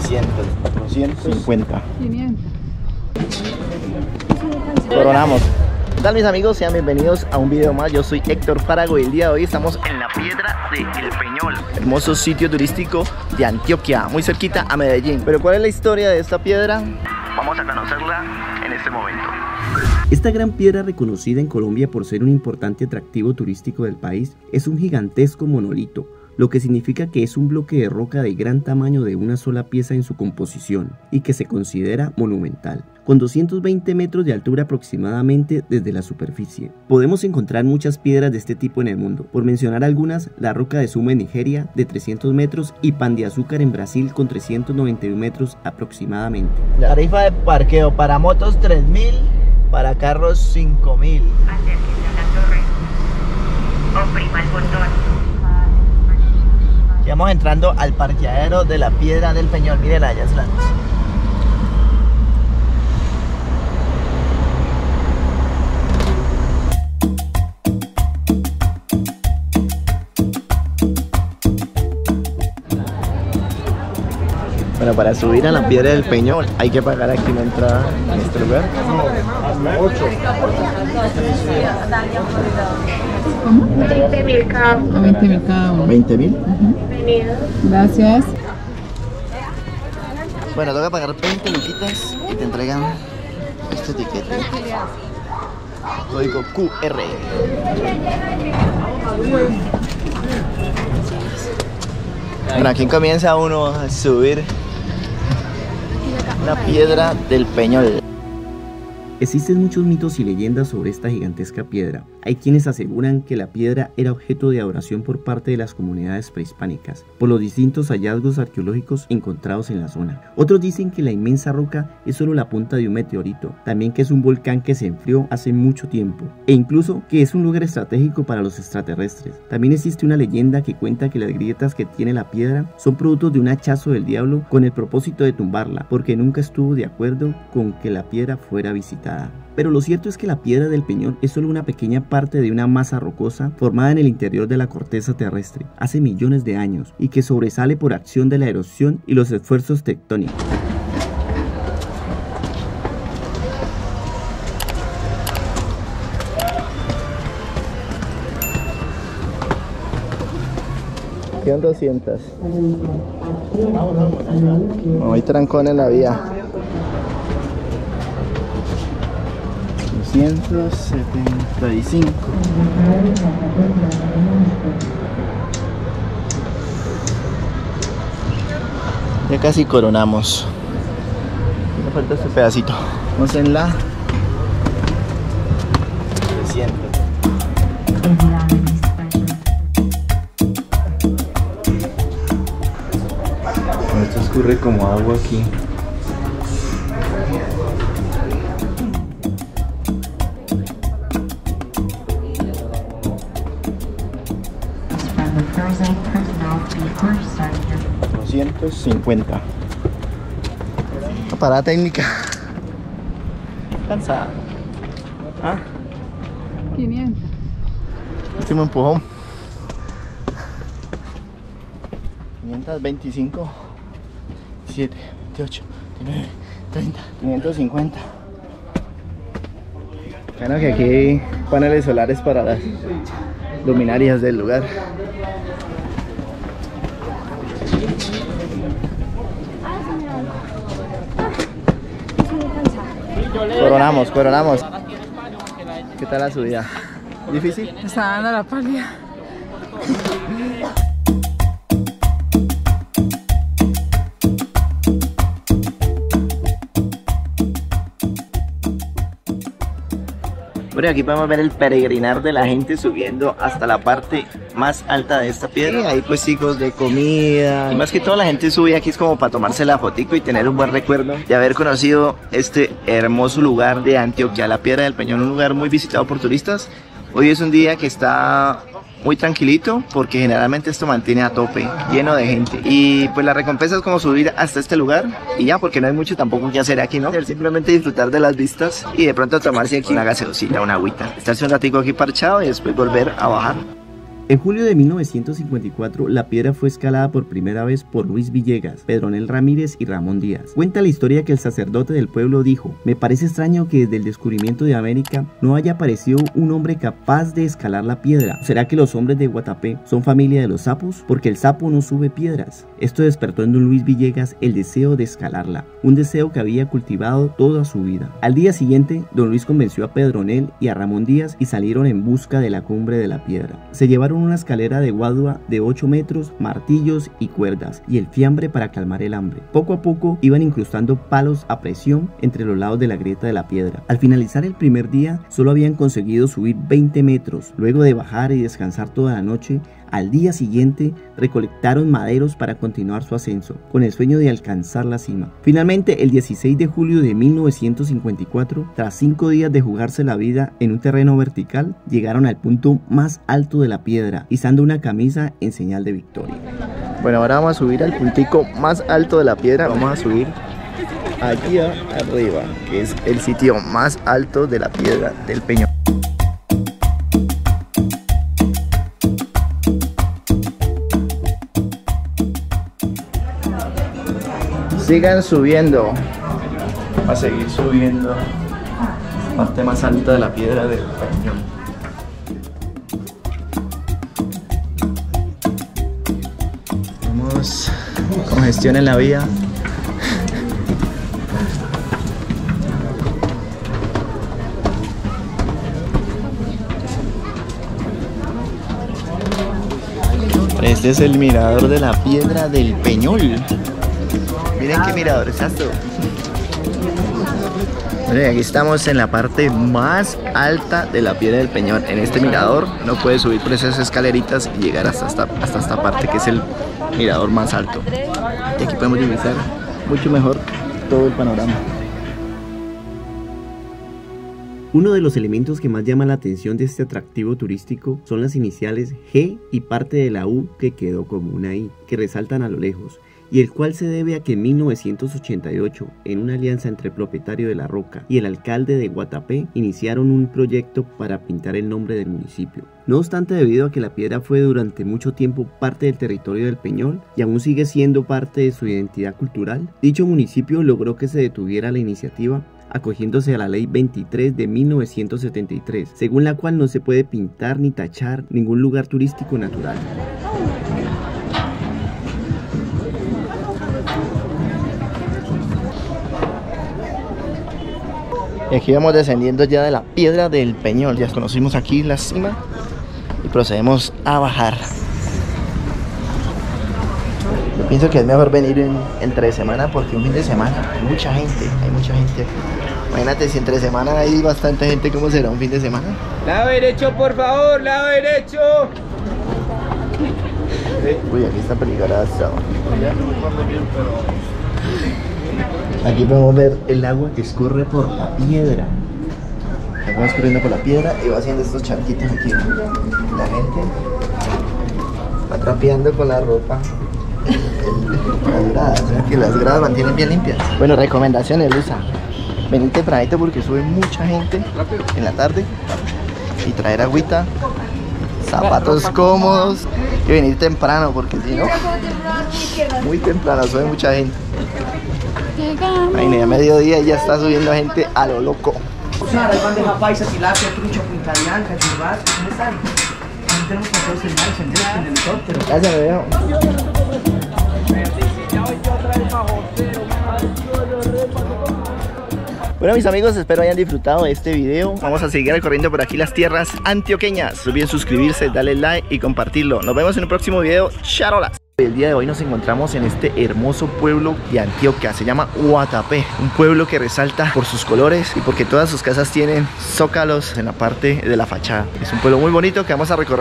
300, 450. 500. Coronamos. ¿Qué tal mis amigos? Sean bienvenidos a un video más. Yo soy Héctor Parago y el día de hoy estamos en la piedra de El Peñol, hermoso sitio turístico de Antioquia, muy cerquita a Medellín. Pero ¿cuál es la historia de esta piedra? Vamos a conocerla en este momento. Esta gran piedra reconocida en Colombia por ser un importante atractivo turístico del país es un gigantesco monolito, lo que significa que es un bloque de roca de gran tamaño de una sola pieza en su composición y que se considera monumental, con 220 metros de altura aproximadamente desde la superficie. Podemos encontrar muchas piedras de este tipo en el mundo, por mencionar algunas, la roca de Suma en Nigeria de 300 metros y Pan de Azúcar en Brasil con 391 metros aproximadamente. Tarifa de parqueo para motos 3000, para carros 5000. acérquese a la torre, oprima el botón. Ya vamos entrando al parqueadero de la piedra del Peñol. Miren allá es la. Bueno, para subir a la piedra del Peñol hay que pagar aquí una entrada en este lugar. ¿Cómo? 20 mil cada uno. A 20 mil cada uno. 20 mil. Bienvenido. Gracias. Bueno, toca pagar 20 luquitas y te entregan este etiquete. Código QR. Bueno, aquí comienza uno a subir la piedra del Peñol. Existen muchos mitos y leyendas sobre esta gigantesca piedra. Hay quienes aseguran que la piedra era objeto de adoración por parte de las comunidades prehispánicas, por los distintos hallazgos arqueológicos encontrados en la zona. Otros dicen que la inmensa roca es solo la punta de un meteorito, también que es un volcán que se enfrió hace mucho tiempo, e incluso que es un lugar estratégico para los extraterrestres. También existe una leyenda que cuenta que las grietas que tiene la piedra son productos de un hachazo del diablo con el propósito de tumbarla, porque nunca estuvo de acuerdo con que la piedra fuera visitada. Pero lo cierto es que la piedra del peñón es solo una pequeña parte de una masa rocosa formada en el interior de la corteza terrestre hace millones de años y que sobresale por acción de la erosión y los esfuerzos tectónicos. Quedan 200. No hay trancón en la vía. 275. Ya casi coronamos. Me falta este pedacito. Vamos en la 300. Esto escurre como agua aquí. 250. Parada técnica. Cansada. Ah, 500. último empujón. 525, 7, 28, 29, 30, 550. Bueno, que aquí hay paneles solares para las luminarias del lugar. Coronamos, coronamos. ¿Qué tal la subida? ¿Difícil? Me está dando la pálida. Bueno, aquí podemos ver el peregrinar de la gente subiendo hasta la parte más alta de esta piedra. Hay pues chicos de comida. Y más que todo la gente sube aquí es como para tomarse la fotico y tener un buen recuerdo de haber conocido este hermoso lugar de Antioquia, la Piedra del Peñón, un lugar muy visitado por turistas. Hoy es un día que está muy tranquilito porque generalmente esto mantiene a tope, lleno de gente. Y pues la recompensa es como subir hasta este lugar y ya, porque no hay mucho tampoco que hacer aquí, ¿no? Simplemente disfrutar de las vistas y de pronto tomarse aquí una gaseosita, una agüita. Estarse un ratico aquí parchado y después volver a bajar. En julio de 1954, la piedra fue escalada por primera vez por Luis Villegas, Pedronel Ramírez y Ramón Díaz. Cuenta la historia que el sacerdote del pueblo dijo, me parece extraño que desde el descubrimiento de América no haya aparecido un hombre capaz de escalar la piedra. ¿Será que los hombres de Guatapé son familia de los sapos? Porque el sapo no sube piedras. Esto despertó en don Luis Villegas el deseo de escalarla, un deseo que había cultivado toda su vida. Al día siguiente, don Luis convenció a Pedronel y a Ramón Díaz y salieron en busca de la cumbre de la piedra. Se llevaron una escalera de guadua de 8 metros, martillos y cuerdas, y el fiambre para calmar el hambre. Poco a poco iban incrustando palos a presión entre los lados de la grieta de la piedra. Al finalizar el primer día, solo habían conseguido subir 20 metros. Luego de bajar y descansar toda la noche, al día siguiente recolectaron maderos para continuar su ascenso, con el sueño de alcanzar la cima. Finalmente, el 16 de julio de 1954, tras cinco días de jugarse la vida en un terreno vertical, llegaron al punto más alto de la piedra, izando una camisa en señal de victoria. Bueno, ahora vamos a subir al puntico más alto de la piedra. Vamos a subir allí arriba, que es el sitio más alto de la piedra del Peñón. Sigan subiendo. Va a seguir subiendo. Parte más alta de la piedra del Peñón. Vamos congestión en la vía. Este es el mirador de la piedra del Peñol. Miren qué mirador es esto. Miren, aquí estamos en la parte más alta de la piedra del Peñol. En este mirador no puedes subir por esas escaleritas y llegar hasta esta, hasta esta parte que es el mirador más alto. Y aquí podemos divisar mucho mejor todo el panorama. Uno de los elementos que más llama la atención de este atractivo turístico son las iniciales G y parte de la U que quedó como una I, que resaltan a lo lejos, y el cual se debe a que en 1988, en una alianza entre el propietario de La Roca y el alcalde de Guatapé, iniciaron un proyecto para pintar el nombre del municipio. No obstante, debido a que la piedra fue durante mucho tiempo parte del territorio del Peñol y aún sigue siendo parte de su identidad cultural, dicho municipio logró que se detuviera la iniciativa acogiéndose a la ley 23 de 1973, según la cual no se puede pintar ni tachar ningún lugar turístico natural. Y aquí vamos descendiendo ya de la piedra del Peñol. Ya conocimos aquí la cima y procedemos a bajar. Yo pienso que es mejor venir en, entre semana porque un fin de semana hay mucha gente, hay mucha gente. Imagínate si entre semana hay bastante gente, ¿cómo será un fin de semana? Lado derecho, por favor, lado derecho. Uy, aquí está peligroso. Aquí podemos ver el agua que escurre por la piedra. Va escurriendo por la piedra y va haciendo estos charquitos aquí. La gente va trapeando con la ropa. Las gradas, las gradas mantienen bien limpias. Bueno, recomendaciones, Luisa. Venir tempranito porque sube mucha gente en la tarde y traer agüita, zapatos cómodos y venir temprano porque si no, muy temprano sube mucha gente. Ay, a mediodía ya está subiendo gente a lo loco. Sara, hay bandeja paisa, tilapia, trucha, punta blanca, churrasco, ¿cómo están? Aquí tenemos en mar, senderos en helicóptero. Ya se veo. Bueno mis amigos, espero hayan disfrutado de este video. Vamos a seguir recorriendo por aquí las tierras antioqueñas. No olviden suscribirse, darle like y compartirlo. Nos vemos en un próximo video. Charolas. El día de hoy nos encontramos en este hermoso pueblo de Antioquia, se llama Guatapé, un pueblo que resalta por sus colores y porque todas sus casas tienen zócalos en la parte de la fachada. Es un pueblo muy bonito que vamos a recorrer.